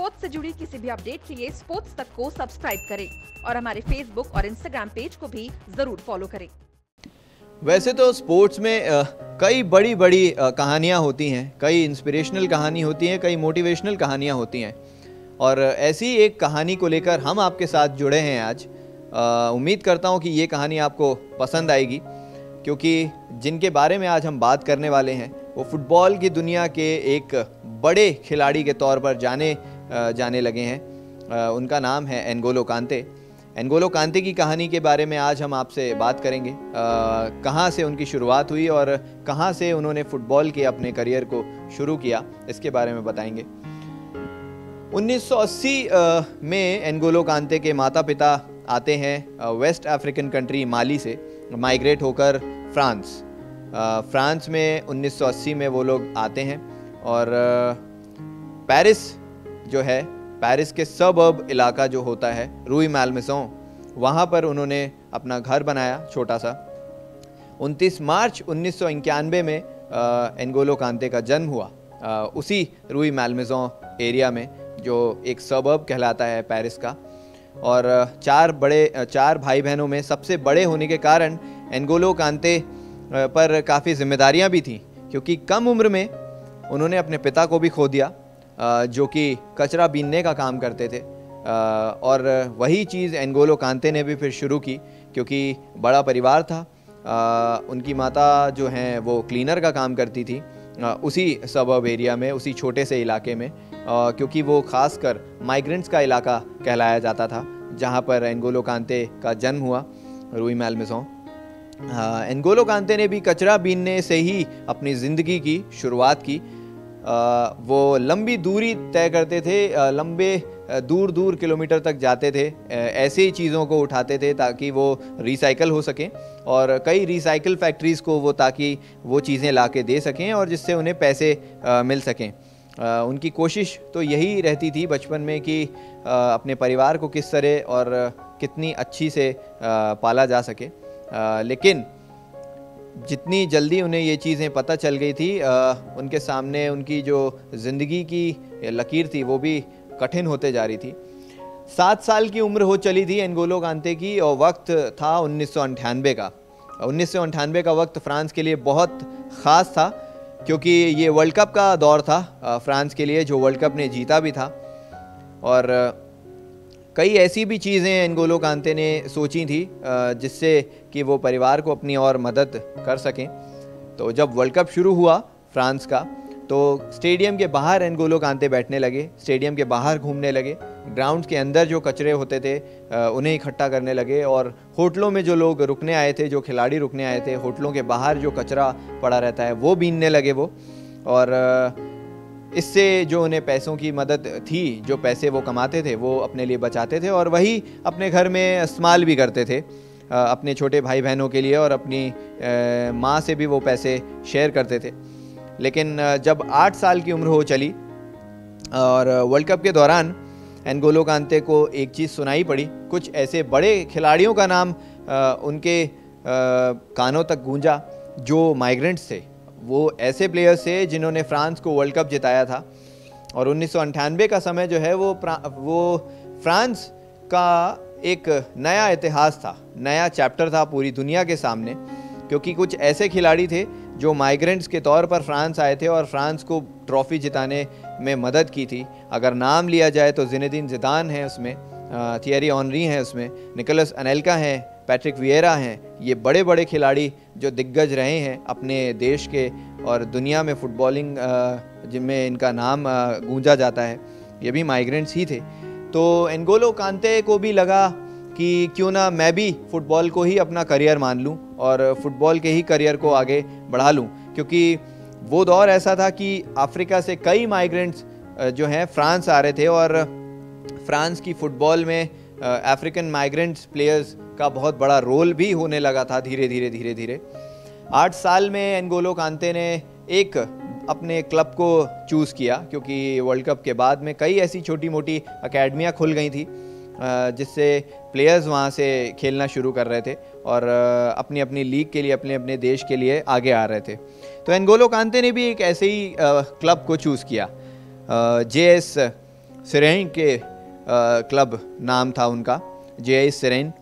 Sports से जुड़ी किसी भी अपडेट के लिए स्पोर्ट्स तक को सब्सक्राइब करें और हमारे फेसबुक और इंस्टाग्राम पेज को भी ज़रूर फॉलो करें। वैसे तो स्पोर्ट्स में कई बड़ी बड़ी कहानियाँ होती हैं, कई इंस्पिरेशनल कहानी होती हैं, कई मोटिवेशनल कहानियाँ होती हैं। और ऐसी एक कहानी को लेकर हम आपके साथ जुड़े हैं आज। उम्मीद करता हूँ कि ये कहानी आपको पसंद आएगी, क्योंकि जिनके बारे में आज हम बात करने वाले हैं, वो फुटबॉल की दुनिया के एक बड़े खिलाड़ी के तौर पर जाने जाने लगे हैं। उनका नाम है एनगोलो कांते। एनगोलो कांते की कहानी के बारे में आज हम आपसे बात करेंगे। कहाँ से उनकी शुरुआत हुई और कहाँ से उन्होंने फुटबॉल के अपने करियर को शुरू किया इसके बारे में बताएँगे। 1980 अ, में एनगोलो कांते के माता पिता आते हैं वेस्ट अफ्रीकन कंट्री माली से माइग्रेट होकर फ्रांस। फ्रांस में 1980 में वो लोग आते हैं और पेरिस जो है पेरिस के सबअब इलाका जो होता है रूई मैलमिसों वहाँ पर उन्होंने अपना घर बनाया छोटा सा। 29 मार्च उन्नीस सौ इक्यानवे में एनगोलो कांते का जन्म हुआ अ, उसी रूई मैलमेजों एरिया में जो एक सबब कहलाता है पेरिस का। और चार बड़े चार भाई बहनों में सबसे बड़े होने के कारण एनगोलो कांते पर काफ़ी जिम्मेदारियाँ भी थीं क्योंकि कम उम्र में उन्होंने अपने पिता को भी खो दिया। जो कि कचरा बीनने का काम करते थे। और वही चीज़ एनगोलो कांते ने भी फिर शुरू की, क्योंकि बड़ा परिवार था। उनकी माता जो हैं, वो क्लीनर का काम करती थी उसी सबब एरिया में, उसी छोटे से इलाके में। क्योंकि वो खासकर माइग्रेंट्स का इलाका कहलाया जाता था, जहाँ पर एनगोलो कांते का जन्म हुआ, रूई मैलमेसों एनगोलो कांते ने भी कचरा बीनने से ही अपनी ज़िंदगी की शुरुआत की। वो लंबी दूरी तय करते थे लंबे दूर दूर किलोमीटर तक जाते थे ऐसे ही चीज़ों को उठाते थे ताकि वो रिसाइकल हो सकें और कई रिसाइकल फैक्ट्रीज़ को वो ताकि वो चीज़ें ला के दे सकें और जिससे उन्हें पैसे मिल सकें। उनकी कोशिश तो यही रहती थी बचपन में कि अपने परिवार को किस तरह और कितनी अच्छी से पाला जा सके। लेकिन जितनी जल्दी उन्हें ये चीज़ें पता चल गई थी आ, उनके सामने उनकी जो ज़िंदगी की लकीर थी वो भी कठिन होते जा रही थी। सात साल की उम्र हो चली थी एनगोलो कांते की और वक्त था उन्नीस का। उन्नीस का वक्त फ्रांस के लिए बहुत ख़ास था क्योंकि ये वर्ल्ड कप का दौर था फ्रांस के लिए जो वर्ल्ड कप ने जीता भी था। और कई ऐसी भी चीज़ें एनगोलो कांते ने सोची थी जिससे कि वो परिवार को अपनी और मदद कर सकें। तो जब वर्ल्ड कप शुरू हुआ फ्रांस का तो स्टेडियम के बाहर एनगोलो कांते बैठने लगे, स्टेडियम के बाहर घूमने लगे, ग्राउंड के अंदर जो कचरे होते थे उन्हें इकट्ठा करने लगे और होटलों में जो लोग रुकने आए थे, जो खिलाड़ी रुकने आए थे, होटलों के बाहर जो कचरा पड़ा रहता है, वो बीनने लगे वो। और इससे जो उन्हें पैसों की मदद थी, जो पैसे वो कमाते थे, वो अपने लिए बचाते थे और वही अपने घर में इस्तेमाल भी करते थे अपने छोटे भाई बहनों के लिए और अपनी माँ से भी वो पैसे शेयर करते थे। लेकिन जब आठ साल की उम्र हो चली और वर्ल्ड कप के दौरान एनगोलो कांते को एक चीज़ सुनाई पड़ी, कुछ ऐसे बड़े खिलाड़ियों का नाम उनके कानों तक गूंजा, जो माइग्रेंट्स थे। वो ऐसे प्लेयर्स थे जिन्होंने फ्रांस को वर्ल्ड कप जिताया था। और उन्नीस का समय जो है वो वो फ्रांस का एक नया इतिहास था, नया चैप्टर था पूरी दुनिया के सामने। क्योंकि कुछ ऐसे खिलाड़ी थे जो माइग्रेंट्स के तौर पर फ्रांस आए थे और फ्रांस को ट्रॉफ़ी जिताने में मदद की थी। अगर नाम लिया जाए तो जिनेदिन जिदान है उसमें। थियरी ऑनरी हैं उसमें निकोलस अनेल्का हैं पैट्रिक वियरा हैं, ये बड़े बड़े खिलाड़ी जो दिग्गज रहे हैं अपने देश के और दुनिया में फुटबॉलिंग जिनमें इनका नाम गूंजा जाता है, ये भी माइग्रेंट्स ही थे। तो एनगोलो कांते को भी लगा कि क्यों ना मैं भी फुटबॉल को ही अपना करियर मान लूँ और फुटबॉल के ही करियर को आगे बढ़ा लूँ, क्योंकि वो दौर ऐसा था कि अफ्रीका से कई माइग्रेंट्स जो हैं फ्रांस आ रहे थे और फ्रांस की फुटबॉल में अफ्रीकन माइग्रेंट्स प्लेयर्स का बहुत बड़ा रोल भी होने लगा था धीरे धीरे धीरे धीरे। आठ साल में एनगोलो कांते ने एक अपने क्लब को चूज़ किया, क्योंकि वर्ल्ड कप के बाद में कई ऐसी छोटी मोटी अकेडमियाँ खुल गई थी जिससे प्लेयर्स वहाँ से खेलना शुरू कर रहे थे और अपनी अपनी लीग के लिए अपने अपने देश के लिए आगे आ रहे थे। तो एनगोलो कांते ने भी एक ऐसे ही क्लब को चूज़ किया। जे एस सिरेन के क्लब नाम था उनका जे आई सिरेन।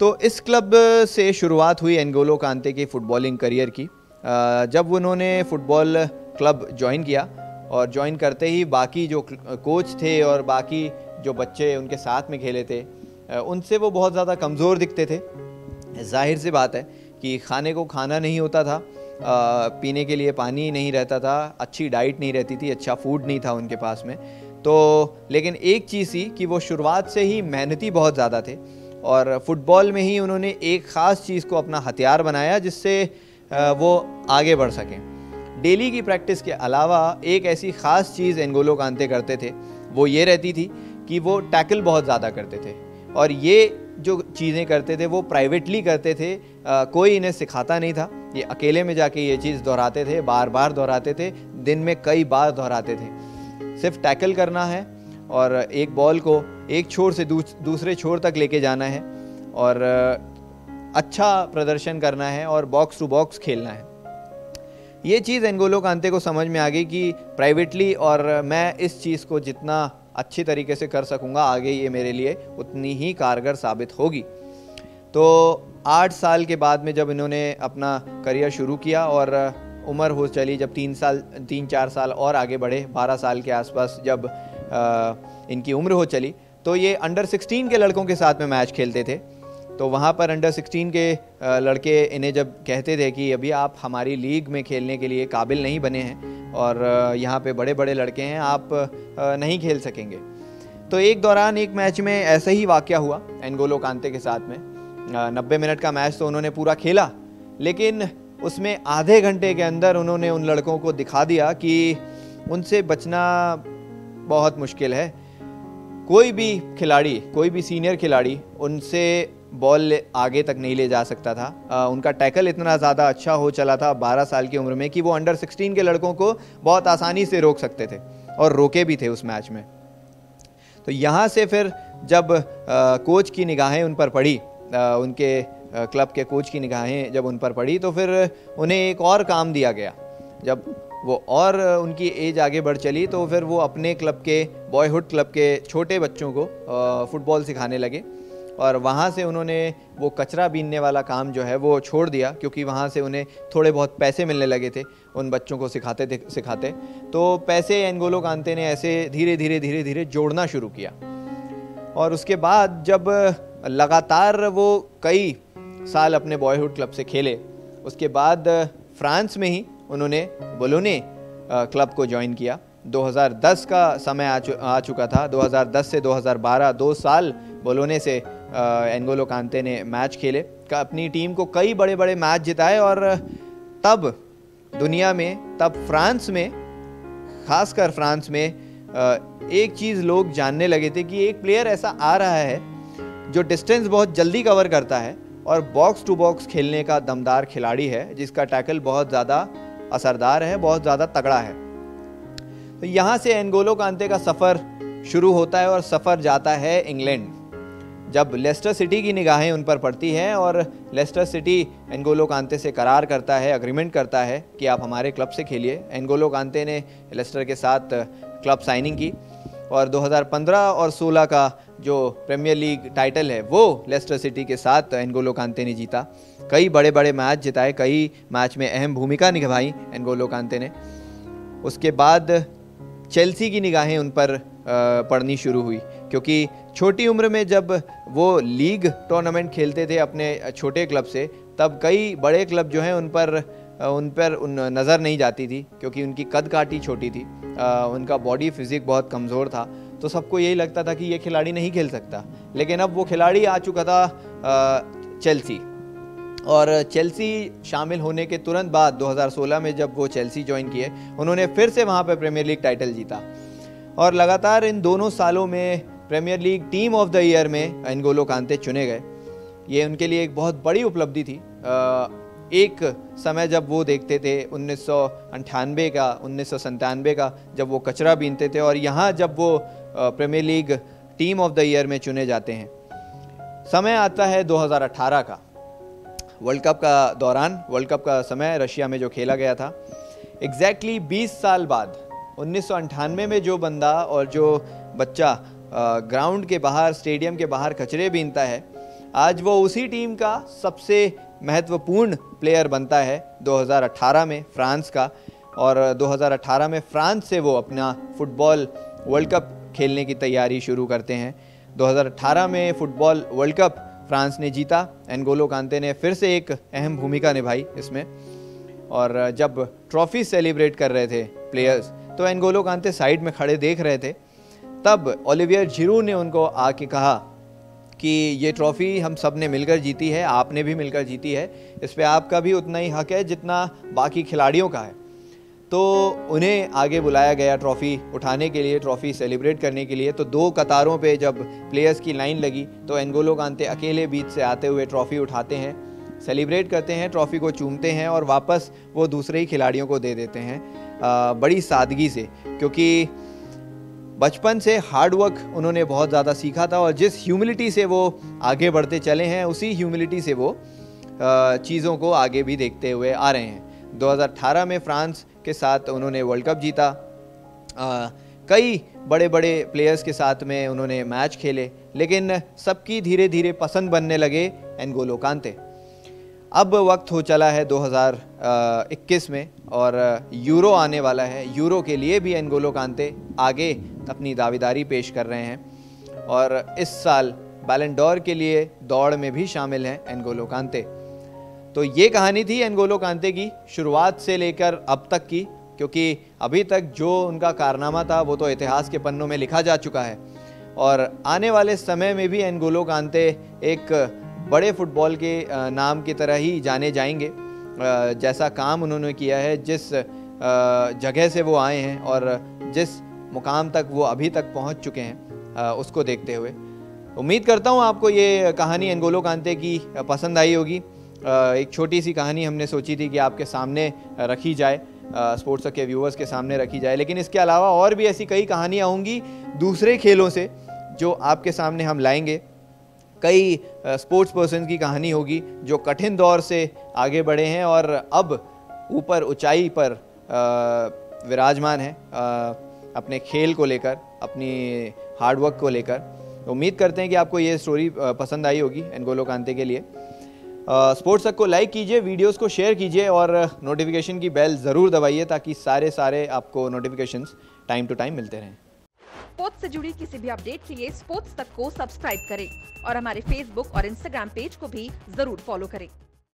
तो इस क्लब से शुरुआत हुई एनगोलो कांते की फ़ुटबॉलिंग करियर की। जब उन्होंने फ़ुटबॉल क्लब ज्वाइन किया और ज्वाइन करते ही बाकी जो कोच थे और बाकी जो बच्चे उनके साथ में खेले थे उनसे वो बहुत ज़्यादा कमज़ोर दिखते थे। ज़ाहिर सी बात है कि खाने को खाना नहीं होता था पीने के लिए पानी नहीं रहता था, अच्छी डाइट नहीं रहती थी अच्छा फ़ूड नहीं था उनके पास में। तो लेकिन एक चीज़ थी कि वो शुरुआत से ही मेहनती बहुत ज़्यादा थे और फुटबॉल में ही उन्होंने एक ख़ास चीज़ को अपना हथियार बनाया जिससे वो आगे बढ़ सकें। डेली की प्रैक्टिस के अलावा एक ऐसी ख़ास चीज़ एनगोलो कांते करते थे वो ये रहती थी कि वो टैकल बहुत ज़्यादा करते थे और ये जो चीज़ें करते थे वो प्राइवेटली करते थे आ, कोई इन्हें सिखाता नहीं था। ये अकेले में जाके ये चीज़ दोहराते थे बार बार दोहराते थे दिन में कई बार दोहराते थे। सिर्फ़ टैकल करना है और एक बॉल को एक छोर से दूस, दूसरे छोर तक लेके जाना है और अच्छा प्रदर्शन करना है और बॉक्स टू बॉक्स खेलना है। ये चीज़ एनगोलो कांते को समझ में आ गई कि प्राइवेटली और मैं इस चीज़ को जितना अच्छी तरीके से कर सकूँगा आगे ये मेरे लिए उतनी ही कारगर साबित होगी। तो आठ साल के बाद में जब इन्होंने अपना करियर शुरू किया और उम्र हो चली जब तीन साल तीन चार साल और आगे बढ़े बारह साल के आसपास जब आ, इनकी उम्र हो चली तो ये अंडर सिक्सटीन के लड़कों के साथ में मैच खेलते थे। तो वहाँ पर अंडर सिक्सटीन के लड़के इन्हें जब कहते थे कि अभी आप हमारी लीग में खेलने के लिए काबिल नहीं बने हैं और यहाँ पे बड़े बड़े लड़के हैं आप नहीं खेल सकेंगे। तो एक दौरान एक मैच में ऐसा ही वाक्य हुआ एनगोलो कांते के साथ में। नब्बे मिनट का मैच तो उन्होंने पूरा खेला लेकिन उसमें आधे घंटे के अंदर उन्होंने उन लड़कों को दिखा दिया कि उनसे बचना बहुत मुश्किल है। कोई भी खिलाड़ी कोई भी सीनियर खिलाड़ी उनसे बॉल आगे तक नहीं ले जा सकता था। आ, उनका टैकल इतना ज़्यादा अच्छा हो चला था 12 साल की उम्र में कि वो अंडर 16 के लड़कों को बहुत आसानी से रोक सकते थे और रोके भी थे उस मैच में। तो यहाँ से फिर जब आ, कोच की निगाहें उन पर पड़ी आ, उनके क्लब के कोच की निगाहें जब उन पर पड़ी तो फिर उन्हें एक और काम दिया गया। जब वो और उनकी एज आगे बढ़ चली तो फिर वो अपने क्लब के, बॉयहुड क्लब के छोटे बच्चों को फुटबॉल सिखाने लगे। और वहाँ से उन्होंने वो कचरा बीनने वाला काम जो है वो छोड़ दिया क्योंकि वहाँ से उन्हें थोड़े बहुत पैसे मिलने लगे थे उन बच्चों को सिखाते थे, सिखाते। तो पैसे एनगोलो कांते ने ऐसे धीरे धीरे धीरे धीरे जोड़ना शुरू किया। और उसके बाद जब लगातार वो कई साल अपने बॉयहुड क्लब से खेले। उसके बाद फ्रांस में ही उन्होंने बोलोने क्लब को ज्वाइन किया। 2010 का समय आ, चु, आ चुका था। 2010 से 2012 दो साल बोलोने से एनगोलो कांते ने मैच खेले। का अपनी टीम को कई बड़े बड़े मैच जिताए और तब दुनिया में तब फ्रांस में खासकर फ्रांस में एक चीज़ लोग जानने लगे थे कि एक प्लेयर ऐसा आ रहा है जो डिस्टेंस बहुत जल्दी कवर करता है। और बॉक्स टू बॉक्स खेलने का दमदार खिलाड़ी है, जिसका टैकल बहुत ज़्यादा असरदार है, बहुत ज़्यादा तगड़ा है। तो यहाँ से एनगोलो कांते का सफ़र शुरू होता है और सफ़र जाता है इंग्लैंड। जब लेस्टर सिटी की निगाहें उन पर पड़ती हैं और लेस्टर सिटी एनगोलो कांते से करार करता है अग्रीमेंट करता है कि आप हमारे क्लब से खेलिए। एनगोलो कांते ने लेस्टर के साथ क्लब साइनिंग की और 2015 और 16 का जो प्रीमियर लीग टाइटल है, वो लेस्टर सिटी के साथ एनगोलो कांते ने जीता। कई बड़े बड़े मैच जिताए, कई मैच में अहम भूमिका निभाई एनगोलो कांते ने। उसके बाद चेल्सी की निगाहें उन पर पड़नी शुरू हुई, क्योंकि छोटी उम्र में जब वो लीग टूर्नामेंट खेलते थे अपने छोटे क्लब से, तब कई बड़े क्लब जो हैं उन पर उन पर उन नज़र नहीं जाती थी, क्योंकि उनकी कद काटी छोटी थी। उनका बॉडी फिजिक बहुत कमज़ोर था। तो सबको यही लगता था कि ये खिलाड़ी नहीं खेल सकता। लेकिन अब वो खिलाड़ी आ चुका था चेल्सी और चेल्सी शामिल होने के तुरंत बाद 2016 में जब वो चेल्सी ज्वाइन किए, उन्होंने फिर से वहाँ पर प्रीमियर लीग टाइटल जीता। और लगातार इन दोनों सालों में premier league team of the year में एनगोलो कांते चुने गए। ये उनके लिए एक बहुत बड़ी उपलब्धि थी। एक समय जब वो देखते थे, उन्नीस का उन्नीस का, जब वो कचरा बीनते थे और यहाँ जब वो Premier League team of the year में चुने जाते हैं। समय आता है 2018 का। वर्ल्ड कप का दौरान वर्ल्ड कप का समय रशिया में जो खेला गया था। एग्जैक्टली exactly 20 साल बाद, उन्नीस में जो बंदा और जो बच्चा ग्राउंड के बाहर स्टेडियम के बाहर कचरे बीनता है, आज वो उसी टीम का सबसे महत्वपूर्ण प्लेयर बनता है 2018 में फ्रांस का और 2018 में फ्रांस से वो अपना फुटबॉल वर्ल्ड कप खेलने की तैयारी शुरू करते हैं। 2018 में फुटबॉल वर्ल्ड कप फ्रांस ने जीता एनगोलो कांते ने फिर से एक अहम भूमिका निभाई इसमें। और जब ट्रॉफी सेलिब्रेट कर रहे थे प्लेयर्स तो एनगोलो कांते साइड में खड़े देख रहे थे। तब ओलिवियर जिरू ने उनको आके कहा कि ये ट्रॉफ़ी हम सबने मिलकर जीती है आपने भी मिलकर जीती है। इस पर आपका भी उतना ही हक है जितना बाकी खिलाड़ियों का है। तो उन्हें आगे बुलाया गया ट्रॉफ़ी उठाने के लिए ट्रॉफ़ी सेलिब्रेट करने के लिए। तो दो कतारों पे जब प्लेयर्स की लाइन लगी तो एनगोलो कांते अकेले बीच से आते हुए ट्रॉफ़ी उठाते हैं सेलिब्रेट करते हैं ट्रॉफ़ी को चूमते हैं और वापस वो दूसरे ही खिलाड़ियों को दे देते हैं आ, बड़ी सादगी से। क्योंकि बचपन से हार्ड वर्क उन्होंने बहुत ज़्यादा सीखा था और जिस ह्यूमिलिटी से वो आगे बढ़ते चले हैं उसी ह्यूमिलिटी से वो चीज़ों को आगे भी देखते हुए आ रहे हैं। 2018 में फ्रांस के साथ उन्होंने वर्ल्ड कप जीता। आ, कई बड़े बड़े प्लेयर्स के साथ में उन्होंने मैच खेले लेकिन सबकी धीरे धीरे पसंद बनने लगे एनगोलो कांते। अब वक्त हो चला है 2021 में और यूरो आने वाला है। यूरो के लिए भी एनगोलो कांते आगे अपनी दावेदारी पेश कर रहे हैं और इस साल बैलेंडोर के लिए दौड़ में भी शामिल हैं एनगोलो कांते। तो ये कहानी थी एनगोलो कांते की शुरुआत से लेकर अब तक की, क्योंकि अभी तक जो उनका कारनामा था वो तो इतिहास के पन्नों में लिखा जा चुका है। और आने वाले समय में भी एनगोलो कांते एक बड़े फुटबॉल के नाम की तरह ही जाने जाएँगे। जैसा काम उन्होंने किया है, जिस जगह से वो आए हैं और जिस मुकाम तक वो अभी तक पहुँच चुके हैं उसको देखते हुए। उम्मीद करता हूँ आपको ये कहानी एनगोलो कांते की पसंद आई होगी। एक छोटी सी कहानी हमने सोची थी कि आपके सामने रखी जाए स्पोर्ट्स के व्यूवर्स के सामने रखी जाए, लेकिन इसके अलावा और भी ऐसी कई कहानियाँ होंगी दूसरे खेलों से, जो आपके सामने हम लाएँगे। कई स्पोर्ट्स पर्सन की कहानी होगी, जो कठिन दौर से आगे बढ़े हैं और अब ऊपर ऊंचाई पर विराजमान है अपने खेल को लेकर, अपनी हार्डवर्क को लेकर। उम्मीद करते हैं कि आपको ये स्टोरी पसंद आई होगी एनगोलो कांते के लिए। स्पोर्ट्स तक को लाइक कीजिए वीडियोस को शेयर कीजिए और नोटिफिकेशन की बेल ज़रूर दबाइए ताकि सारे सारे आपको नोटिफिकेशंस टाइम टू टाइम मिलते रहें। स्पोर्ट्स से जुड़ी किसी भी अपडेट के लिए स्पोर्ट्स तक को सब्सक्राइब करें और हमारे फेसबुक और इंस्टाग्राम पेज को भी ज़रूर फॉलो करें।